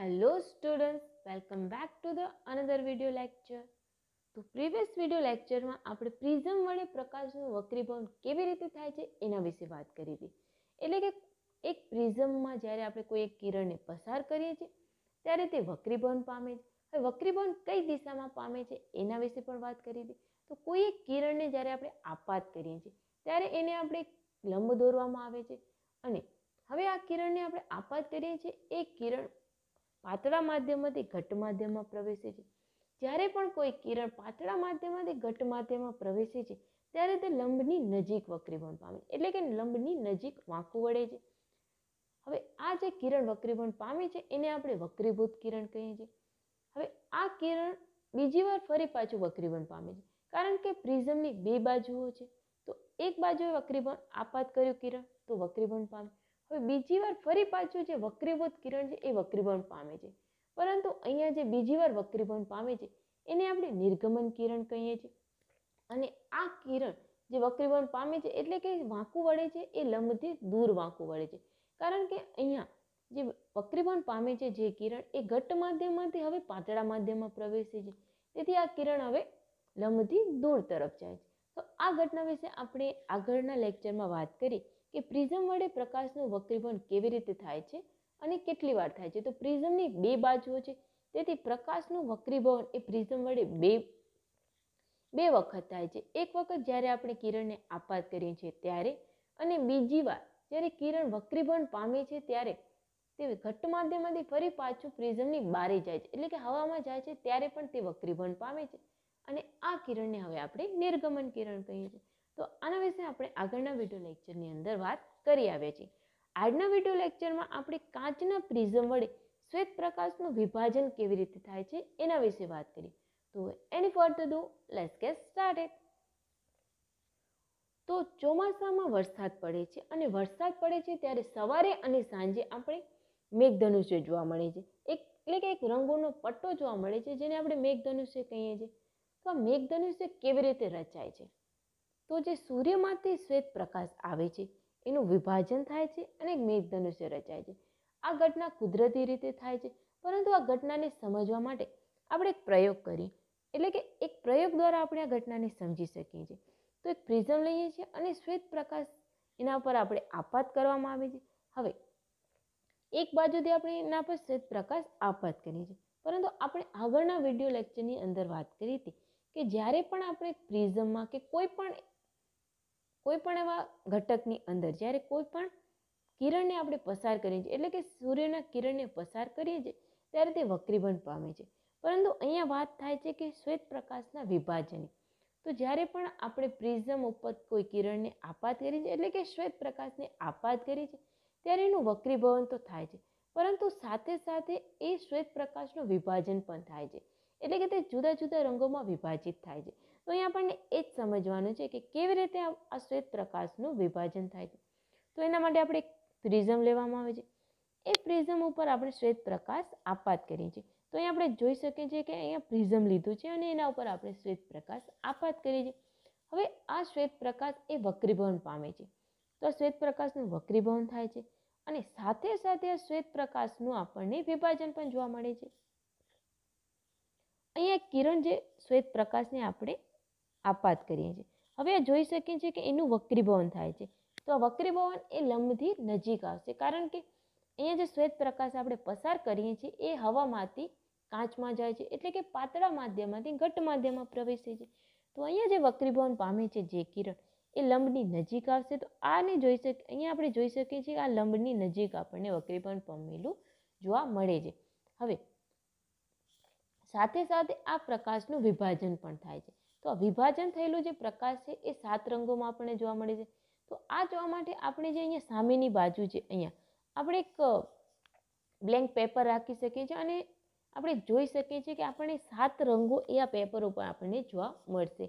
Hello students, welcome back to the another video lecture. તો previous video લેક્ચરમાં આપણે prism વડે પ્રકાશનું વક્રીભવન કેવી રીતે થાય છે એના વિશે વાત કરી હતી. એટલે કે એક પ્રિઝમમાં જ્યારે આપણે કોઈ એક કિરણને પસાર કરીએ છીએ ત્યારે તે વક્રીભવન પામે છે. હવે વક્રીભવન કઈ દિશામાં પામે છે એના વિશે પણ વાત કરી હતી. તો કોઈ એક કિરણને જ્યારે આપણે આપાત કરીએ છીએ ત્યારે એને આપણે લંબ દોરવામાં આવે છે. અને હવે આ કિરણને આપણે આપાત કરીએ છીએ એ કિરણ પાતળા માધ્યમમાંથી ઘટ માધ્યમમાં પ્રવેશે છે. જ્યારે પણ કોઈ કિરણ પાતળા માધ્યમમાંથી ઘટ માધ્યમમાં પ્રવેશે છે, ત્યારે તે લંબની નજીક વક્રીભવન પામે એટલે કે લંબની નજીક વાંકું વળે છે. હવે આ જે કિરણ વક્રીભવન પામે છે, એને આપણે વક્રીભૂત કિરણ કહીએ છીએ. હવે આ કિરણ બીજી વાર ફરી પાછું વક્રીભવન પામે છે. કારણ કે પ્રિઝમની બે બાજુઓ છે. તો એક બાજુએ વક્રીભવન આપાત કર્યું કિરણ, તો વક્રીભવન પામે. હવે બીજી વાર ફરી પાછું જે વક્રીભૂત કિરણ છે એ વક્રીભવન પામે છે. પરંતુ અહીંયા જે બીજી વાર વક્રીભવન પામે છે, એને આપણે નિર્ગમન કિરણ કહીએ છીએ. અને આ કિરણ જે વક્રીભવન પામે છે, એટલે કે વાંકું વળે છે, એ લંબથી દૂર વાંકું વળે છે. કારણ કે અહીંયા જે વક્રીભવન પામે છે જે કિરણ, એ ઘટ્ટ માધ્યમમાંથી હવે પાતળા માધ્યમમાં પ્રવેશે છે. તેથી આ કિરણ હવે લંબથી દૂર તરફ જાય છે. તો આ ઘટના વિશે આપણે આગળના લેક્ચરમાં વાત કરી કે પ્રિઝમ વડે પ્રકાશનું વક્રીભવન કેવી રીતે થાય છે અને કેટલી વાર થાય છે? તો પ્રિઝમની બે બાજુઓ છે. તેથી પ્રકાશનું વક્રીભવન એ પ્રિઝમ વડે બે બે વખત થાય છે. એક વખત જ્યારે આપણે કિરણને આપાત કરીએ છીએ ત્યારે અને બીજી વાર જ્યારે કિરણ વક્રીભવન પામે છે ત્યારે તે ઘટ્ટ માધ્યમમાંથી ફરી પાછું પ્રિઝમની બારે જાય છે. એટલે કે હવામાં જાય છે ત્યારે પણ તે વક્રીભવન પામે છે. અને આ કિરણને હવે આપણે નિર્ગમન કિરણ કહીએ છીએ. તો આના વિશે આપણે આગળના વીડિયો લેક્ચરની અંદર વાત કરી આવ્યા છીએ. આજના વીડિયો લેક્ચરમાં આપણે કાચના પ્રિઝમ વડે શ્વેત પ્રકાશનું વિભાજન કેવી રીતે થાય છે એના વિશે વાત કરી. તો any further ado let's get started તો ચોમાસામાં વરસાદ પડે છે અને વરસાદ પડે છે ત્યારે સવારે અને સાંજે આપણે મેઘધનુષ્ય જોવા મળે છે. એક એટલે કે એક રંગોનો પટ્ટો જોવા મળે છે જેને આપણે મેઘધનુષ્ય કહીએ છીએ. તો આ મેઘધનુષ્ય કેવી રીતે રચાય છે? તો જે સૂર્યમાંથી શ્વેત પ્રકાશ આવે છે, એનું વિભાજન થાય છે અને મેઘધનુષ્ય રચાય છે. આ ઘટના કુદરતી રીતે થાય છે, પરંતુ આ ઘટનાને સમજવા માટે આપણે એક પ્રયોગ કરીએ. એટલે કે એક પ્રયોગ દ્વારા આપણે આ ઘટનાને સમજી શકીએ છીએ. તો એક પ્રિઝમ લઈએ છીએ અને શ્વેત પ્રકાશ એના પર આપણે આપાત કરવામાં આવે છે. હવે, એક બાજુથી આપણે એના પર શ્વેત પ્રકાશ આપાત કરીએ છીએ. પરંતુ આપણે આગળના વીડિયો લેક્ચરની અંદર વાત કરી હતી કે જ્યારે પણ આપણે પ્રિઝમમાં કે કોઈ પણ કોઈ પણ એવા ઘટકની અંદર, જ્યારે કોઈ પણ કિરણને આપણે પસાર કરીએ છીએ, એટલે કે સૂર્યના કિરણને પસાર કરીએ છીએ, ત્યારે તે વક્રીભવન પામે છે. પરંતુ અહીંયા વાત થાય છે કે શ્વેત પ્રકાશના વિભાજનની. તો જ્યારે પણ આપણે પ્રિઝમ ઉપર કોઈ કિરણને આપાત કરીએ છીએ, એટલે કે શ્વેત પ્રકાશને આપાત કરીએ છીએ, ત્યારે એનું વક્રીભવન તો થાય છે. પરંતુ સાથે સાથે એ શ્વેત પ્રકાશનું વિભાજન પણ થાય છે. એટલે કે તે જુદા જુદા રંગોમાં વિભાજિત થાય છે. તો અહીંયા આપણને એ જ સમજવાનું છે કે કેવી રીતે આ શ્વેત પ્રકાશનું વિભાજન થાય છે. તો એના માટે આપણે પ્રિઝમ લેવામાં આવે છે. એ પ્રિઝમ ઉપર આપણે શ્વેત પ્રકાશ આપાત કરીએ છીએ. તો અહીંયા આપણે જોઈ શકીએ છીએ કે અહીંયા પ્રિઝમ લીધું છે અને એના ઉપર આપણે શ્વેત પ્રકાશ આપાત કરીએ છીએ. હવે આ શ્વેત પ્રકાશ એ વક્રીભવન પામે છે. તો આ શ્વેત પ્રકાશનું વક્રીભવન થાય છે અને સાથે સાથે આ શ્વેત પ્રકાશનું આપણને વિભાજન પણ જોવા મળે છે. અહીંયા કિરણ જે શ્વેત પ્રકાશને આપણે આપાત કરીએ છીએ. હવે જોઈ શકીએ છીએ કે એનું વક્રીભવન થાય છે. તો આ વક્રીભવન એ લંબથી નજીક આવશે. કારણ કે અહીંયા જે શ્વેત પ્રકાશ આપણે પસાર કરીએ છીએ, એ હવામાંથી કાચમાં જાય છે. એટલે કે પાતળા માધ્યમમાંથી ઘટ્ટ માધ્યમમાં પ્રવેશે છે. તો અહીંયા જે વક્રીભવન પામે છે જે કિરણ, એ લંબની નજીક આવશે. તો આને જોઈ શકીએ અહીંયા આપણે જોઈ શકીએ છીએ કે આ લંબની નજીક આપણને વક્રીભવન પામેલું જોવા મળે છે. હવે સાથે સાથે આ પ્રકાશનું વિભાજન પણ થાય છે. તો વિભાજન થયેલું જે પ્રકાશ છે, એ સાત રંગોમાં આપણને જોવા મળે છે. તો આ જોવા માટે આપણે જે અહીંયા સામેની બાજુ છે અહીંયા આપણે એક બ્લેન્ક પેપર રાખી શકીએ છીએ અને આપણે જોઈ શકીએ છીએ કે આપણને સાત રંગો એ આ પેપર ઉપર આપણને જોવા મળશે.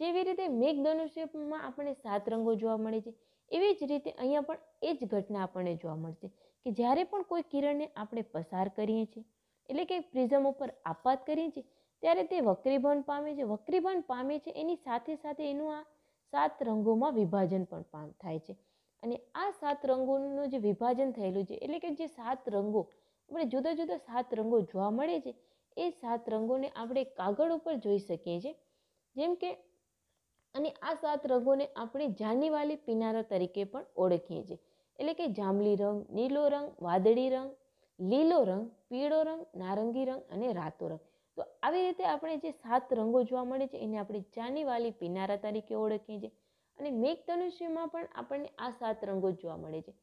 જેવી રીતે મેઘધનુષ્યમાં આપણને સાત રંગો જોવા મળે છે, એવી જ રીતે અહીંયા પણ એ જ ઘટના આપણને જોવા મળશે કે જ્યારે પણ કોઈ કિરણને આપણે પસાર કરીએ છીએ, એટલે કે પ્રિઝમ ઉપર આપાત કરીએ છીએ ત્યારે તે વક્રીભવન પામે છે. વક્રીભવન પામે છે એની સાથે સાથે એનું આ સાત રંગોમાં વિભાજન પણ થાય છે. અને આ સાત રંગોનું જે વિભાજન થયેલું છે, એટલે કે જે સાત રંગો, આપણે જુદા જુદા સાત રંગો જોવા મળે છે, એ સાત રંગોને આપણે કાગળ ઉપર જોઈ શકીએ છીએ. જેમ કે, અને આ સાત રંગોને આપણે જાનીવાલી પિનારા તરીકે પણ ઓળખીએ છીએ. એટલે કે જાંબલી રંગ, નીલો રંગ, વાદળી રંગ, લીલો રંગ, પીળો રંગ, નારંગી રંગ અને રાતો રંગ. તો આવી રીતે આપણે જે સાત રંગો જોવા મળે છે, એને આપણે જાનીવાલી પિનારા તરીકે ઓળખીએ છીએ અને મેઘધનુષ્યમાં પણ આપણને આ સાત રંગો જોવા મળે છે.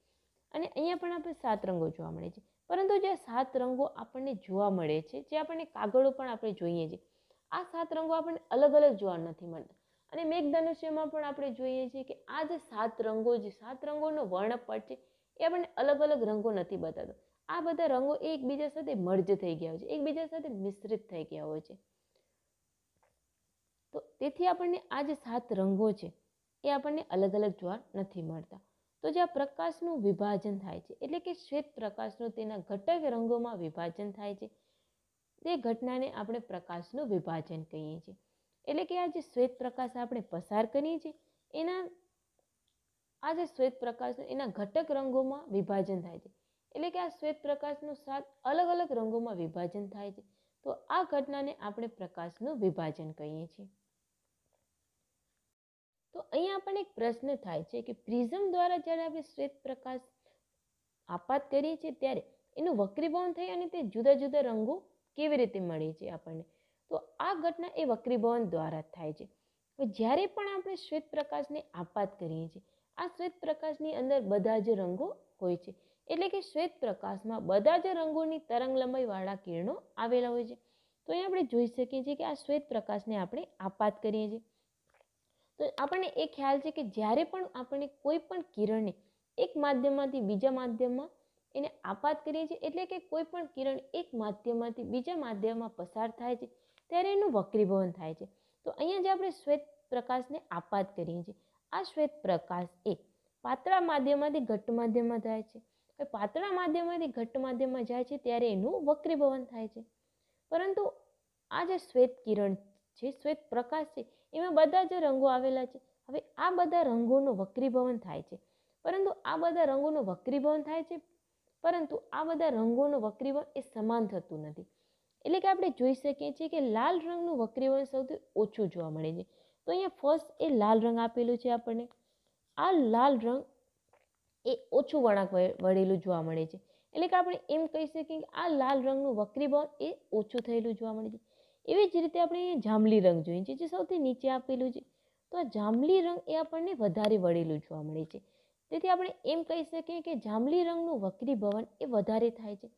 અને અહીંયા પણ આપણે સાત રંગો જોવા મળે છે. પરંતુ જે સાત રંગો આપણને જોવા મળે છે, જે આપણને કાગળો પણ આપણે જોઈએ છીએ, આ સાત રંગો આપણને અલગ અલગ જોવા નથી મળતા. અને મેઘધનુષ્યમાં પણ આપણે જોઈએ છીએ કે આ જે સાત રંગો, જે સાત રંગોનો વર્ણપટ છે, એ આપણને અલગ અલગ રંગો નથી બતાવતો. આ બધા રંગો એકબીજા સાથે મર્જ થઈ ગયા હોય છે, એકબીજા સાથે મિશ્રિત થઈ ગયા હોય છે. તો તેથી આપણને આ જે સાત રંગો છે, એ આપણને અલગ અલગ જોવા નથી મળતા. તો જે આ પ્રકાશનું વિભાજન થાય છે, એટલે કે શ્વેત પ્રકાશનું તેના ઘટક રંગોમાં વિભાજન થાય છે, તે ઘટનાને આપણે પ્રકાશનું વિભાજન કહીએ છીએ. એટલે કે આ જે શ્વેત પ્રકાશ આપણે પસાર કરીએ છીએ, એના, આ જે શ્વેત પ્રકાશનું એના ઘટક રંગોમાં વિભાજન થાય છે. એટલે કે આ શ્વેત પ્રકાશનું સાત અલગ અલગ રંગોમાં વિભાજન થાય છે. તો આ ઘટનાને આપણે પ્રકાશનું વિભાજન કહીએ છીએ. તો અહીંયા આપણને એક પ્રશ્ન થાય છે કે પ્રિઝમ દ્વારા જ્યારે આપણે શ્વેત પ્રકાશ આપાત કરીએ છીએ ત્યારે એનું વક્રીભવન થઈ અને તે જુદા જુદા રંગો કેવી રીતે મળે છે આપણને? તો આ ઘટના એ વક્રીભવન દ્વારા થાય છે. જ્યારે પણ આપણે શ્વેત પ્રકાશને આપાત કરીએ છીએ, આ શ્વેત પ્રકાશની અંદર બધા જ રંગો હોય છે. એટલે કે શ્વેત પ્રકાશમાં બધા જ રંગોની તરંગ લંબાઈવાળા કિરણો આવેલા હોય છે. તો અહીંયા આપણે જોઈ શકીએ છીએ કે આ શ્વેત પ્રકાશને આપણે આપાત કરીએ છીએ. તો આપણને એ ખ્યાલ છે કે જ્યારે પણ આપણે કોઈ પણ કિરણને એક માધ્યમમાંથી બીજા માધ્યમમાં એને આપાત કરીએ છીએ, એટલે કે કોઈ પણ કિરણ એક માધ્યમમાંથી બીજા માધ્યમમાં પસાર થાય છે, ત્યારે એનું વક્રીભવન થાય છે. તો અહીંયા જે આપણે શ્વેત પ્રકાશને આપાત કરીએ છીએ. આ શ્વેત પ્રકાશ એ પાતળા માધ્યમમાંથી ઘટ્ટ માધ્યમમાં થાય છે. પાતળા માધ્યમમાંથી ઘટ્ટ માધ્યમમાં જાય છે ત્યારે એનું વક્રીભવન થાય છે. પરંતુ આ જે શ્વેત કિરણ છે, શ્વેત પ્રકાશ છે, એમાં બધા જ રંગો આવેલા છે. હવે આ બધા રંગોનું વક્રીભવન થાય છે. પરંતુ આ બધા રંગોનું વક્રીભવન થાય છે, પરંતુ આ બધા રંગોનું વક્રીભવન એ સમાન થતું નથી. એટલે કે આપણે જોઈ શકીએ છીએ કે લાલ રંગનું વક્રીભવન સૌથી ઓછું જોવા મળે છે. તો અહીંયા ફર્સ્ટ એ લાલ રંગ આપેલું છે આપણને. આ લાલ રંગ એ ઓછું વળાંક વળેલું જોવા મળે છે. એટલે કે આપણે એમ કહી શકીએ કે આ લાલ રંગનું વક્રીભવન એ ઓછું થયેલું જોવા મળે છે. એવી જ રીતે આપણે જાંબલી રંગ જોઈએ છીએ જે સૌથી નીચે આપેલું છે. તો આ જાંબલી રંગ એ આપણને વધારે વળેલું જોવા મળે છે. તેથી આપણે એમ કહી શકીએ કે જાંબલી રંગનું વક્રીભવન એ વધારે થાય છે.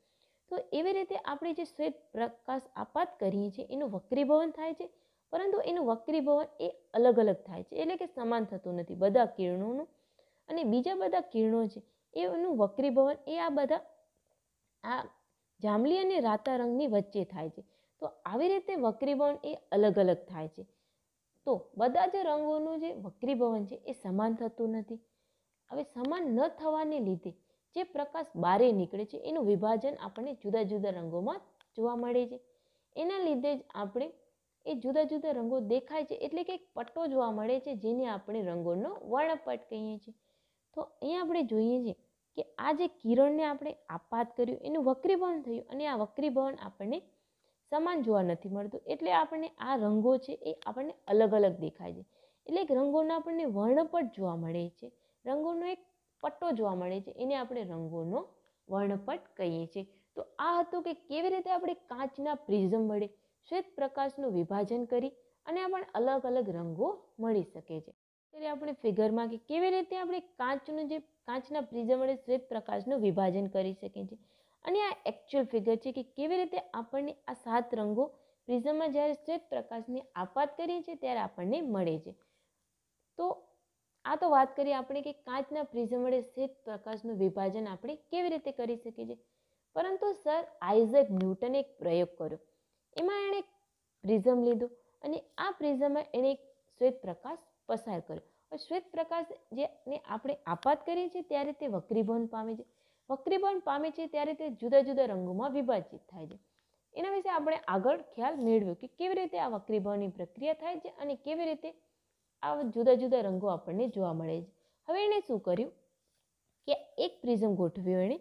તો એવી રીતે આપણે જે શ્વેત પ્રકાશ આપાત કરીએ છીએ, એનું વક્રીભવન થાય છે. પરંતુ એનું વક્રીભવન એ અલગ અલગ થાય છે. એટલે કે સમાન થતું નથી. બધા કિરણોનું અને બીજા બધા કિરણો છે, એનું વક્રીભવન એ આ બધા આ જાંબલી અને રાતા રંગની વચ્ચે થાય છે. તો આવી રીતે વક્રીભવન એ અલગ અલગ થાય છે. તો બધા જ રંગોનું જે વક્રીભવન છે એ સમાન થતું નથી. હવે સમાન ન થવાને લીધે જે પ્રકાશ બારે નીકળે છે, એનું વિભાજન આપણને જુદા જુદા રંગોમાં જોવા મળે છે. એના લીધે જ આપણે એ જુદા જુદા રંગો દેખાય છે, એટલે કે એક પટ્ટો જોવા મળે છે, જેને આપણે રંગોનો વર્ણપટ કહીએ છીએ. તો અહીંયા આપણે જોઈએ છીએ કે આ જે કિરણને આપણે આપાત કર્યું, એનું વક્રીભવન થયું અને આ વક્રીભવન આપણને સમાન જોવા નથી મળતું. એટલે આપણને આ રંગો છે એ આપણને અલગ અલગ દેખાય છે. એટલે એક રંગોનો આપણને વર્ણપટ જોવા મળે છે. રંગોનો એક પટ્ટો જોવા મળે છે. એને આપણે રંગોનો વર્ણપટ કહીએ છીએ. તો આ હતું કે કેવી રીતે આપણે કાચના પ્રિઝમ વડે શ્વેત પ્રકાશનું વિભાજન કરી અને આપણને અલગ અલગ રંગો મળી શકે છે. ત્યારે આપણે ફિગરમાં કે કેવી રીતે આપણે કાચનું જે કાચના પ્રિઝમ વડે શ્વેત પ્રકાશનું વિભાજન કરી શકીએ છીએ? અને આ એકચ્યુઅલ ફિગર છે કે કેવી રીતે આપણને આ સાત રંગો પ્રિઝમમાં જ્યારે શ્વેત પ્રકાશની આપાત કરીએ છીએ ત્યારે આપણને મળે છે. તો આ તો વાત કરીએ આપણે કે કાચના પ્રિઝમ વડે શ્વેત પ્રકાશનું વિભાજન આપણે કેવી રીતે કરી શકીએ છીએ? પરંતુ સર, આઇઝેક ન્યૂટને એક પ્રયોગ કર્યો. એમાં એણે પ્રિઝમ લીધું અને આ પ્રિઝમમાં એણે એક શ્વેત પ્રકાશ પસાર કર્યો. શ્વેત પ્રકાશ જેને આપણે આપાત કરીએ છીએ ત્યારે તે વક્રીભવન પામે છે. વક્રીભવન પામે છે ત્યારે તે જુદા જુદા રંગોમાં વિભાજિત થાય છે. એના વિશે આપણે આગળ ખ્યાલ મેળવ્યો કે કેવી રીતે આ વક્રીભવનની પ્રક્રિયા થાય છે અને કેવી રીતે આ જુદા જુદા રંગો આપણને જોવા મળે છે. હવે એણે શું કર્યું કે એક પ્રિઝમ ગોઠવ્યો એણે.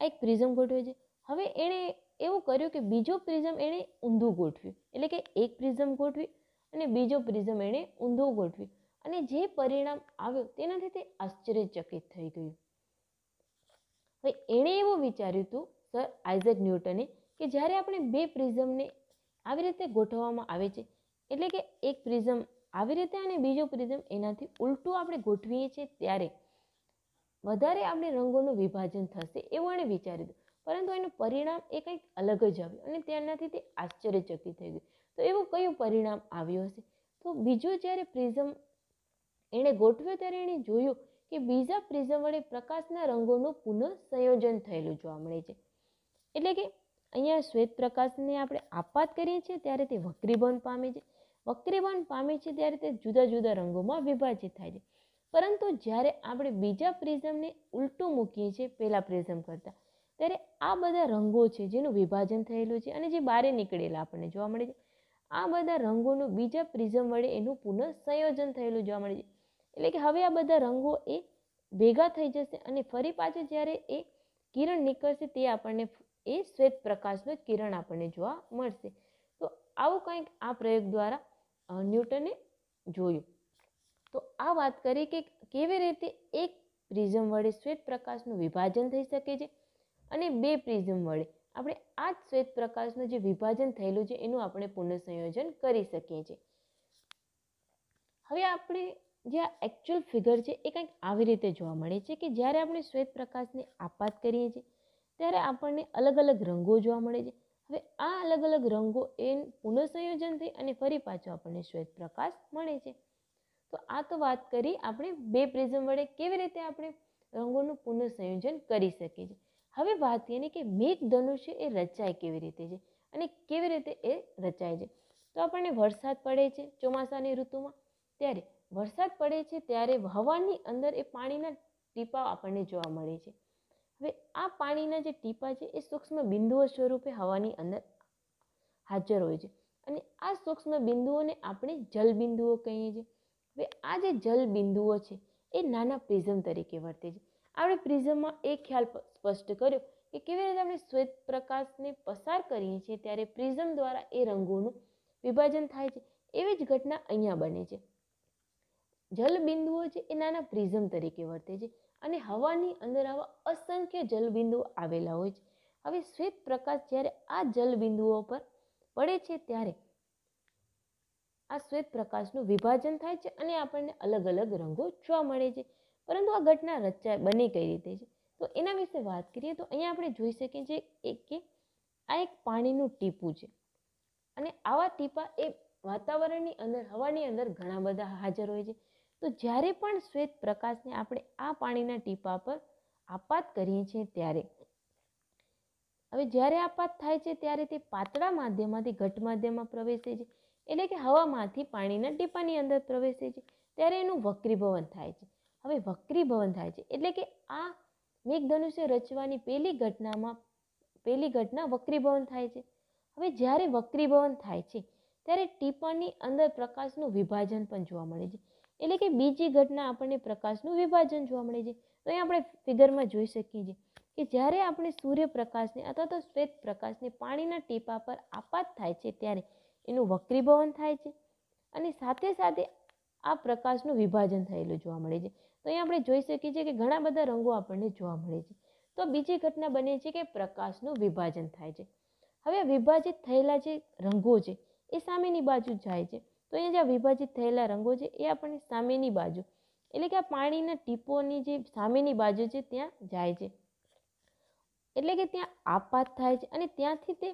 આ એક પ્રિઝમ ગોઠવ્યો છે. હવે એણે એવું કર્યું કે બીજો પ્રિઝમ એણે ઊંધું ગોઠવ્યું. એટલે કે એક પ્રિઝમ ગોઠવી અને બીજો પ્રિઝમ એણે ઊંધો ગોઠવ્યું. અને જે પરિણામ આવ્યું તેનાથી તે આશ્ચર્યચકિત થઈ ગયું. હવે એણે એવું વિચાર્યું હતું, સર આઇઝેક ન્યૂટને, કે જ્યારે આપણે બે પ્રિઝમને આવી રીતે ગોઠવવામાં આવે છે, એટલે કે એક પ્રિઝમ આવી રીતે અને બીજો પ્રિઝમ એનાથી ઉલટું આપણે ગોઠવીએ છીએ ત્યારે વધારે આપણે રંગોનું વિભાજન થશે એવું એણે વિચાર્યું પરંતુ એનું પરિણામ એ કંઈક અલગ જ આવ્યું અને તેનાથી તે આશ્ચર્યચકિત થઈ ગયું. તો એવું કયું પરિણામ આવ્યું હશે? તો બીજો જ્યારે પ્રિઝમ એણે ગોઠવ્યો ત્યારે એણે જોયું કે બીજા પ્રિઝમ વડે પ્રકાશના રંગોનું પુનઃ સંયોજન થયેલું જોવા મળે છે. એટલે કે અહીંયા શ્વેત પ્રકાશને આપણે આપાત કરીએ છીએ ત્યારે તે વક્રીભવન પામે છે. વક્રીભવન પામે છે ત્યારે તે જુદા જુદા રંગોમાં વિભાજિત થાય છે. પરંતુ જ્યારે આપણે બીજા પ્રિઝમને ઉલટું મૂકીએ છીએ પહેલા પ્રિઝમ કરતાં, ત્યારે આ બધા રંગો છે જેનું વિભાજન થયેલું છે અને જે બારે નીકળેલા આપણને જોવા મળે છે. આ બધા રંગોનું બીજા પ્રિઝમ વડે એનું પુનઃ સંયોજન થયેલું જોવા મળે છે. એટલે કે હવે આ બધા રંગો એ ભેગા થઈ જશે અને ફરી પાછું જ્યારે એ કિરણ નીકળશે તે આપણને એ શ્વેત પ્રકાશનું કિરણ આપણને જોવા મળશે. તો આવું કંઈક આ પ્રયોગ દ્વારા ન્યૂટને જોયું. તો આ વાત કરી કે કેવી રીતે એક પ્રિઝમ વડે શ્વેત પ્રકાશનું વિભાજન થઈ શકે છે અને બે પ્રિઝમ વડે. આપણે આ જ શ્વેત પ્રકાશનું જે વિભાજન થયેલું છે, એનું આપણે પુનઃસંયોજન કરી શકીએ છીએ. હવે આપણે જે આ એકચ્યુઅલ ફિગર છે, એ કંઈક આવી રીતે જોવા મળે છે કે જ્યારે આપણે શ્વેત પ્રકાશને આપાત કરીએ છીએ, ત્યારે આપણને અલગ અલગ રંગો જોવા મળે છે. હવે આ અલગ અલગ રંગો એ પુનઃસંયોજન થઈ અને ફરી પાછો આપણને શ્વેત પ્રકાશ મળે છે. તો આ તો વાત કરી આપણે બે પ્રિઝમ વડે કેવી રીતે આપણે રંગોનું પુનઃસંયોજન કરી શકીએ છીએ. હવે વાત એની કે મેઘ ધનુષ્ય એ રચાય કેવી રીતે છે અને કેવી રીતે એ રચાય છે? તો આપણને વરસાદ પડે છે ચોમાસાની ઋતુમાં. ત્યારે વરસાદ પડે છે ત્યારે હવાની અંદર એ પાણીના ટીપા આપણને જોવા મળે છે. હવે આ પાણીના જે ટીપા છે એ સૂક્ષ્મ બિંદુઓ સ્વરૂપે હવાની અંદર હાજર હોય છે. અને આ સૂક્ષ્મ બિંદુઓને આપણે જલબિંદુઓ કહીએ છીએ. હવે આ જે જલબિંદુઓ છે એ નાના પ્રિઝમ તરીકે વર્તે છે. આપણે પ્રિઝમમાં એ ખ્યાલ સ્પષ્ટ કર્યો કે કેવી રીતે આપણે શ્વેત પ્રકાશને પસાર કરીએ છીએ ત્યારે પ્રિઝમ દ્વારા એ રંગોનું વિભાજન થાય છે. એવી જ ઘટના અહીંયા બને છે. જલબિંદુઓ છે એ નાના પ્રિઝમ તરીકે વર્તે છે અને હવાની અંદર આવા અસંખ્ય જલબિંદુઓ આવેલા હોય છે. હવે શ્વેત પ્રકાશ જ્યારે આ જલબિંદુઓ પર પડે છે ત્યારે આ શ્વેત પ્રકાશનું વિભાજન થાય છે અને આપણને અલગ અલગ રંગો જોવા મળે છે. પરંતુ આ ઘટના રચાય, બની કઈ રીતે છે? તો એના વિશે વાત કરીએ તો અહીંયા આપણે જોઈ શકીએ છીએ એક કે આ એક પાણીનું ટીપું છે. અને આવા ટીપા એ વાતાવરણની અંદર, હવાની અંદર ઘણા બધા હાજર હોય છે. તો જ્યારે પણ શ્વેત પ્રકાશને આપણે આ પાણીના ટીપા પર આપાત કરીએ છીએ ત્યારે, હવે જ્યારે આપાત થાય છે ત્યારે તે પાતળા માધ્યમમાંથી ઘટ માધ્યમમાં પ્રવેશે છે. એટલે કે હવામાંથી પાણીના ટીપાની અંદર પ્રવેશે છે. ત્યારે એનું વક્રીભવન થાય છે. હવે વક્રીભવન થાય છે. એટલે કે આ મેઘધનુષ્ય રચવાની પહેલી ઘટનામાં, પહેલી ઘટના વક્રીભવન થાય છે. હવે જ્યારે વક્રીભવન થાય છે, ત્યારે ટીપાની અંદર પ્રકાશનું વિભાજન પણ જોવા મળે છે. એટલે કે બીજી ઘટના આપણને પ્રકાશનું વિભાજન જોવા મળે છે. તો અહીં આપણે ફિગરમાં જોઈ શકીએ છીએ કે જ્યારે આપણે સૂર્યપ્રકાશને અથવા તો શ્વેત પ્રકાશને પાણીના ટીપા પર આપાત થાય છે, ત્યારે એનું વક્રીભવન થાય છે. અને સાથે સાથે આ પ્રકાશનું વિભાજન થયેલું જોવા મળે છે. તો અહીં આપણે જોઈ શકીએ છીએ કે ઘણા બધા રંગો આપણને જોવા મળે છે. તો બીજી ઘટના બને છે કે પ્રકાશનું વિભાજન થાય છે. હવે વિભાજિત થયેલા જે રંગો છે, એ સામેની બાજુ જાય છે. તો અહીંયા જ્યાં વિભાજિત થયેલા રંગો છે, એ આપણને સામેની બાજુ, એટલે કે આ પાણીના ટીપોની જે સામેની બાજુ છે, ત્યાં જાય છે. એટલે કે ત્યાં આપાત થાય છે અને ત્યાંથી તે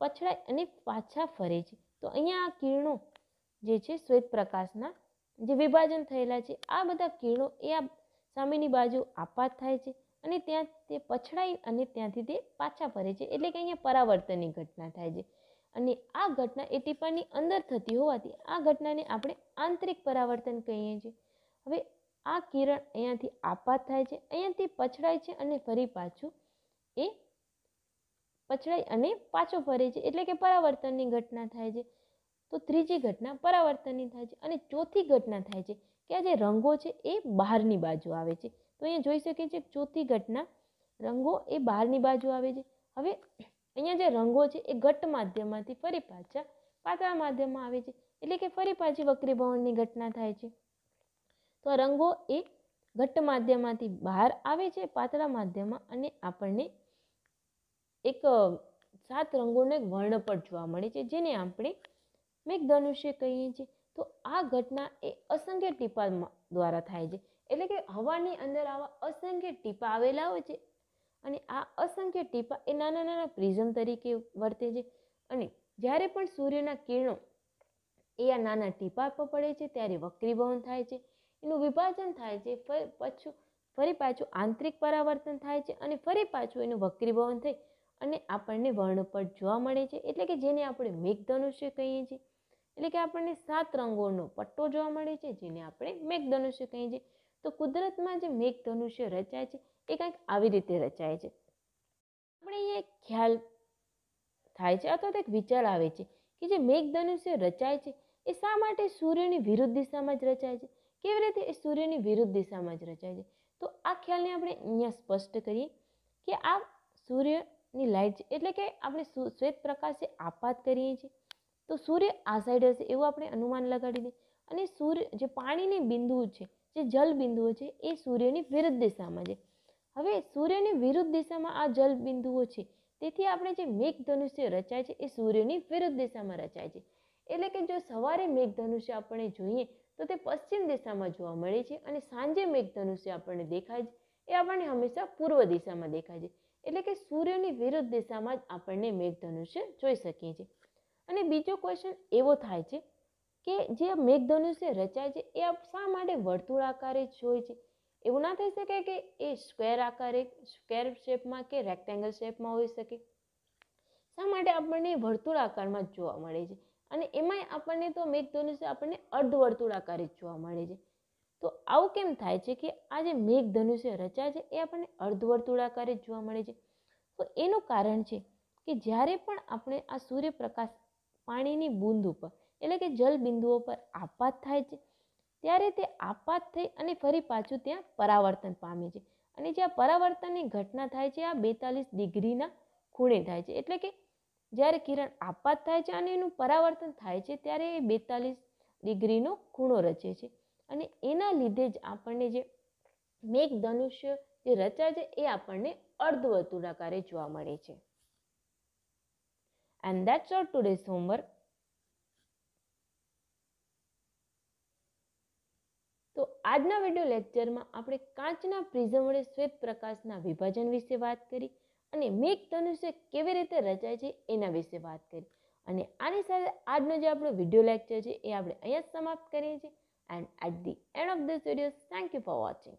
પછડાય અને પાછા ફરે છે. તો અહીંયા આ કિરણો જે છે, શ્વેત પ્રકાશના જે વિભાજન થયેલા છે, આ બધા કિરણો એ આ સામેની બાજુ આપાત થાય છે અને ત્યાં તે પછડાઈ અને ત્યાંથી તે પાછા ફરે છે. એટલે કે અહીંયા પરાવર્તનની ઘટના થાય છે. અને આ ઘટના એ ટીપાની અંદર થતી હોવાથી આ ઘટનાને આપણે આંતરિક પરાવર્તન કહીએ છીએ. હવે આ કિરણ અહીંયાથી આપાત થાય છે, અહીંયાથી પછડાય છે અને ફરી પાછું એ પછડાય અને પાછો ફરે છે. એટલે કે પરાવર્તનની ઘટના થાય છે. તો ત્રીજી ઘટના પરાવર્તનની થાય છે અને ચોથી ઘટના થાય છે કે આ જે રંગો છે એ બહારની બાજુ આવે છે. તો અહીંયા જોઈ શકીએ છીએ ચોથી ઘટના, રંગો એ બહારની બાજુ આવે છે. હવે અહીંયા જે રંગો છે એ ઘટ્ટ માધ્યમમાંથી ફરી પાછા પાતળા માધ્યમમાં આવે છે. એટલે કે ફરી પાછી વક્રીભવનની ઘટના થાય છે. તો આ રંગો એ ઘટ્ટ માધ્યમમાંથી બહાર આવે છે, પાતળા માધ્યમમાં અને આપણને એક સાત રંગોનો એક વર્ણપટ જોવા મળે છે, જેને આપણે મેઘધનુષ્ય કહીએ છીએ. તો આ ઘટના એ અસંખ્ય ટીપા દ્વારા થાય છે. એટલે કે હવાની અંદર આવા અસંખ્ય ટીપા આવેલા હોય છે. અને આ અસંખ્ય ટીપા એ નાના નાના પ્રિઝમ તરીકે વર્તે છે. અને જ્યારે પણ સૂર્યના કિરણો એ આ નાના ટીપા પર પડે છે, ત્યારે વક્રીભવન થાય છે. એનું વિભાજન થાય છે. ફરી પાછું ફરી પાછું આંતરિક પરાવર્તન થાય છે અને ફરી પાછું એનું વક્રીભવન થઈ અને આપણને વર્ણપટ જોવા મળે છે. એટલે કે જેને આપણે મેઘધનુષ્ય કહીએ છીએ. એટલે કે આપણને સાત રંગોનો પટ્ટો જોવા મળે છે, જેને આપણે મેઘધનુષ્ય કહીએ છીએ. તો કુદરતમાં જે મેઘધનુષ્ય રચાય છે, એ કંઈક આવી રીતે રચાય છે. આપણે અહીંયા એક ખ્યાલ થાય છે અથવા તો એક વિચાર આવે છે કે જે મેઘધનુષ્ય રચાય છે, એ શા માટે સૂર્યની વિરુદ્ધ દિશામાં જ રચાય છે? કેવી રીતે એ સૂર્યની વિરુદ્ધ દિશામાં જ રચાય છે? તો આ ખ્યાલને આપણે અહીંયા સ્પષ્ટ કરીએ કે આ સૂર્યની લાઇટ છે, એટલે કે આપણે શ્વેત પ્રકાશે આપાત કરીએ છીએ. તો સૂર્ય આ સાઈડ હશે એવું આપણે અનુમાન લગાડી દઈએ અને સૂર્ય જે પાણીની બિંદુઓ છે, જે જલ બિંદુઓ છે, એ સૂર્યની વિરુદ્ધ દિશામાં છે. હવે સૂર્યની વિરુદ્ધ દિશામાં આ જલ બિંદુઓ છે, તેથી આપણે જે મેઘધનુષ્ય રચાય છે, એ સૂર્યની વિરુદ્ધ દિશામાં રચાય છે. એટલે કે જો સવારે મેઘધનુષ્ય આપણે જોઈએ, તો તે પશ્ચિમ દિશામાં જોવા મળે છે અને સાંજે મેઘધનુષ્ય આપણને દેખાય છે. એ આપણને હંમેશા પૂર્વ દિશામાં દેખાય છે. એટલે કે સૂર્યની વિરુદ્ધ દિશામાં જ આપણને મેઘધનુષ્ય જોઈ શકીએ છીએ. અને બીજો ક્વેશ્ચન એવો થાય છે કે જે મેઘધનુષ્ય રચાય છે, એ શા માટે વર્તુળ આકારે જ હોય છે? એવું ના થઈ શકે કે એ સ્ક્વેર આકારે સ્ક્વેર શેપમાં કે રેક્ટેંગલ શેપમાં હોઈ શકે? શા માટે આપણને વર્તુળ આકારમાં જ જોવા મળે છે? અને એમાંય આપણને તો મેઘધનુષ્ય આપણને અર્ધવર્તુળ આકારે જ જોવા મળે છે. તો આવું કેમ થાય છે કે આ જે મેઘધનુષ્ય રચાય છે, એ આપણને અર્ધવર્તુળ આકારે જ જોવા મળે છે? તો એનું કારણ છે કે જ્યારે પણ આપણે આ સૂર્યપ્રકાશ પાણીની બૂંદ ઉપર, એટલે કે જલ બિંદુઓ પર આપાત થાય છે. ત્યારે તે આપાત થઈ અને ફરી પાછું ત્યાં પરાવર્તન પામે છે. અને જે આ પરાવર્તનની ઘટના થાય છે, આ બેતાલીસ ડિગ્રીના ખૂણે થાય છે. એટલે કે જ્યારે કિરણ આપાત થાય છે અને એનું પરાવર્તન થાય છે, ત્યારે એ બેતાલીસ ડિગ્રીનો ખૂણો રચે છે. અને એના લીધે જ આપણને જે મેઘધનુષ્ય જે રચાય છે, એ આપણને અર્ધવર્તુળાકારે જોવા મળે છે. And that's all today's homework. તો આજના વીડિયો લેક્ચરમાં આપણે કાચના પ્રિઝમ વડે શ્વેત પ્રકાશના વિભાજન વિશે વાત કરી અને મેઘધનુષ્ય કેવી રીતે રચાય છે એના વિશે વાત કરી. અને આની સાથે આજનો જે આપણો વીડિયો લેક્ચર છે એ આપણે અહીંયા જ સમાપ્ત કરીએ છીએ. And at the end of this video thank you for watching